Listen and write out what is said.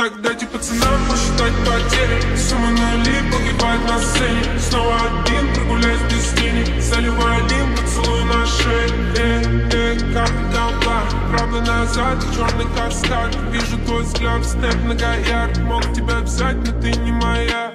Так дайте пацанам посчитать потери. Суммы нули погибает на сцене. Снова один прогуляюсь без тени. Заливаю лим, поцелуй на шее. Э, э, как голова. Правда назад, черный каскад Вижу твой взгляд, снэп на гаяк. Мог тебя взять, но ты не моя.